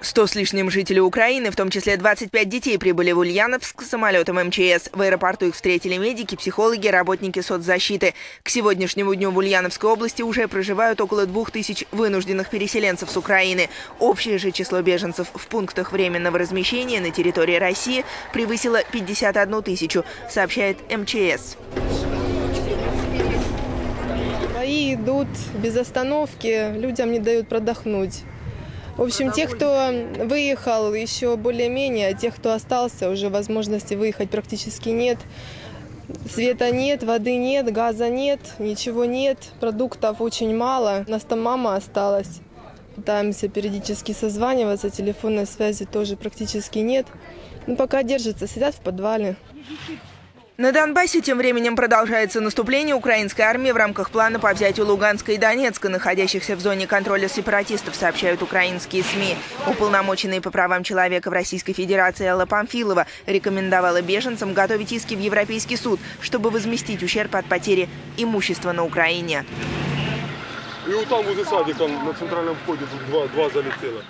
Сто с лишним жителей Украины, в том числе 25 детей, прибыли в Ульяновск самолетом МЧС. В аэропорту их встретили медики, психологи, работники соцзащиты. К сегодняшнему дню в Ульяновской области уже проживают около двух тысяч вынужденных переселенцев с Украины. Общее же число беженцев в пунктах временного размещения на территории России превысило 51 тысячу, сообщает МЧС. Бои идут без остановки, людям не дают продохнуть. В общем, тех, кто выехал, еще более-менее, а тех, кто остался, уже возможности выехать практически нет. Света нет, воды нет, газа нет, ничего нет, продуктов очень мало. У нас там мама осталась. Пытаемся периодически созваниваться, телефонной связи тоже практически нет. Ну, пока держатся, сидят в подвале. На Донбассе тем временем продолжается наступление украинской армии в рамках плана по взятию Луганска и Донецка, находящихся в зоне контроля сепаратистов, сообщают украинские СМИ. Уполномоченный по правам человека в Российской Федерации Алла Памфилова рекомендовала беженцам готовить иски в Европейский суд, чтобы возместить ущерб от потери имущества на Украине. И вот там возле садика на центральном входе два, два залетело.